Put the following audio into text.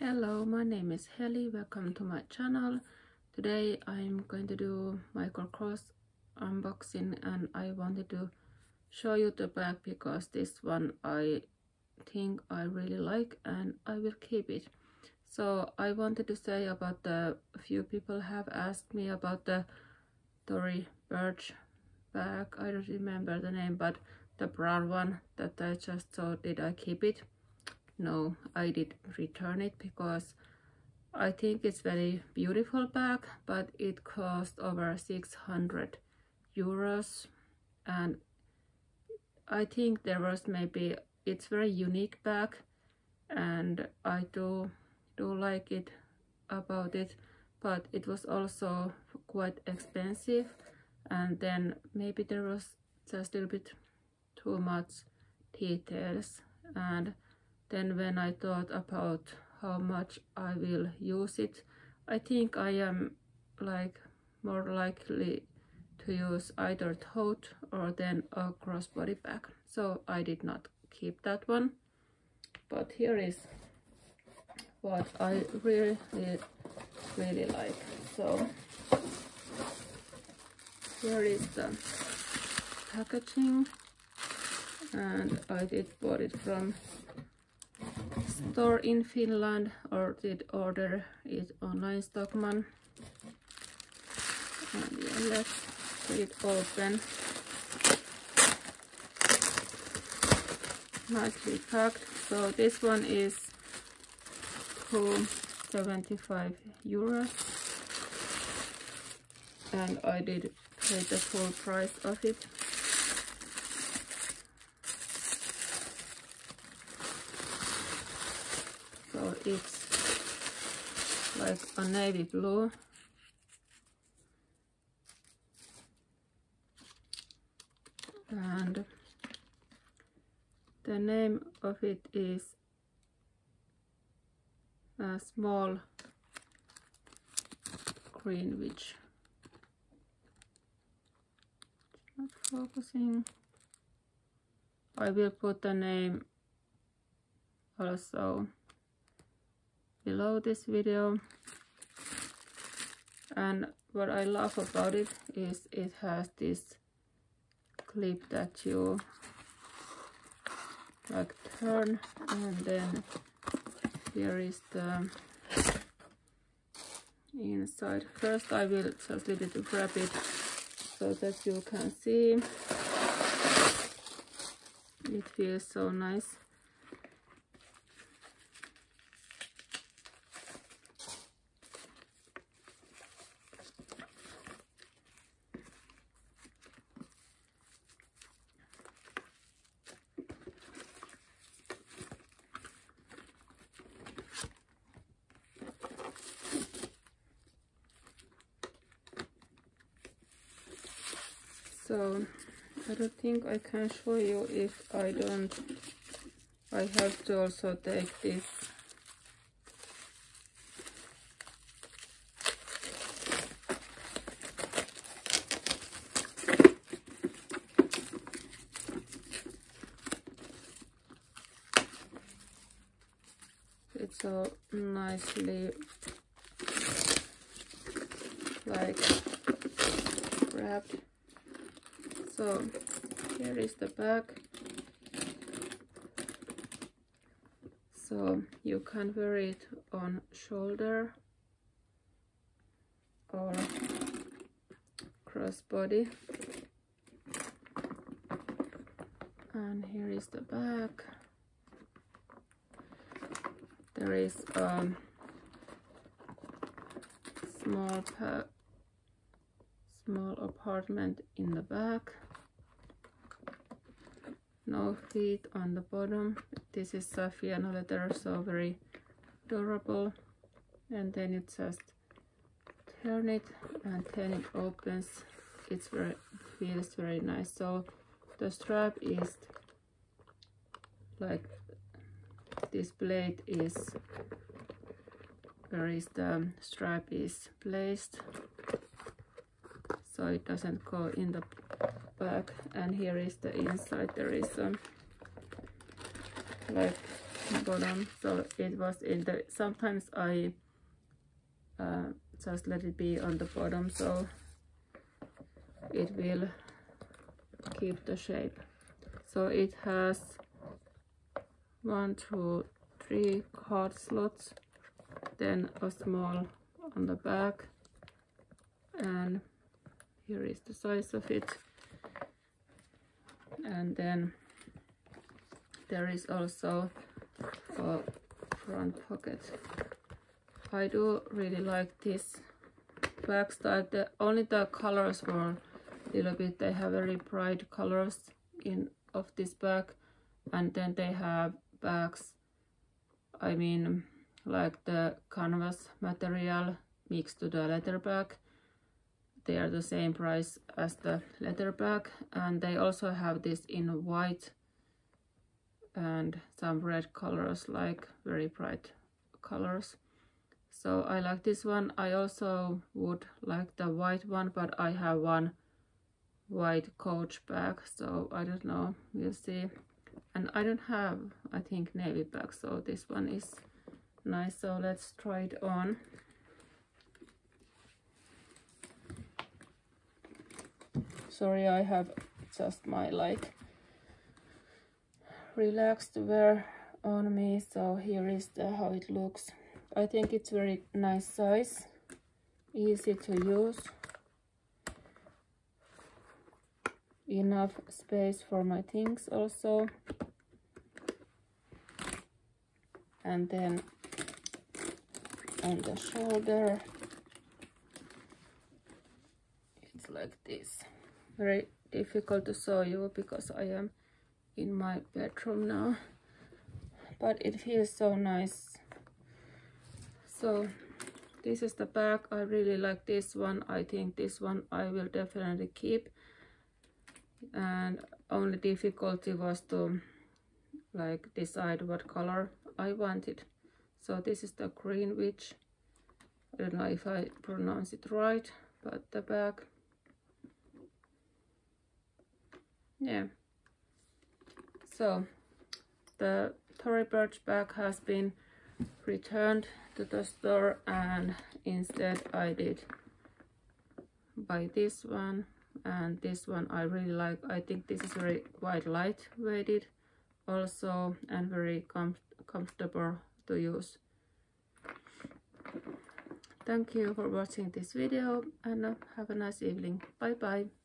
Hello, my name is Heli. Welcome to my channel. Today I'm going to do Michael Kors unboxing and I wanted to show you the bag because this one I think I really like and I will keep it. So I wanted to say about the few people have asked me about the Tory Burch bag. I don't remember the name but the brown one that I just thought did I keep it no I did return it because I think it's very beautiful bag but it cost over 600 euros. And I think there was maybe it's very unique bag and I do do like it about it but it was also quite expensive. And then maybe there was just a little bit too much details. And then when I thought about how much I will use it I think I am like more likely to use either tote or then a crossbody bag. So I did not keep that one. But here is what I really really like. So here is the packaging. And I did bought it from store in Finland or did order it online Stockmann and yeah, let's get it open. Nicely packed. So this one is cool 75 euros. And I did pay the full price of it so it's like a navy blue. And the name of it is a small Greenwich not focusing. I will put the name also below this video. And what I love about it is it has this clip that you like turn and then here is the inside. First I will just a little bit wrap it so that you can see. It feels so nice so I don't think I can show you if I don't I have to also take this. It's so nicely like wrapped so here is the back so you can wear it on shoulder or crossbody. And here is the back there is a small small apartment in the back no feet on the bottom. This is Saffiano leather so very durable and then it just turn it and then it opens. It's very feels very nice. So the strap is like this blade is where is the strap is placed. So it doesn't go in the back and here is the inside. There is a like bottom. So it was in the sometimes I uh, just let it be on the bottom so it will keep the shape. So it has one two three card slots then a small on the back and here is the size of it and then there is also a front pocket. I do really like this bag style. The only the colors were a little bit they have very bright colors in of this bag and then they have bags I mean like the canvas material mixed to the leather bag they are the same price as the leather bag and they also have this in white and some red colors like very bright colors. So I like this one. I also would like the white one but I have one white coach bag so I don't know. We'll see. And I don't have I think navy bag so this one is nice. So let's try it on sorry I have just my like relaxed wear on me so here is the how it looks. I think it's very nice size easy to use enough space for my things also. And then on the shoulder it's like this very difficult to show you because I am in my bedroom now. But it feels so nice. So this is the bag I really like this one. I think this one I will definitely keep. And only difficulty was to like decide what color I wanted. So this is the Greenwich I don't know if I pronounce it right but the bag yeah. So the Tory Burch bag has been returned to the store and instead I did buy this one and this one I really like. I think this is very quite lightweighted also and very com comfortable to use. Thank you for watching this video and have a nice evening. Bye bye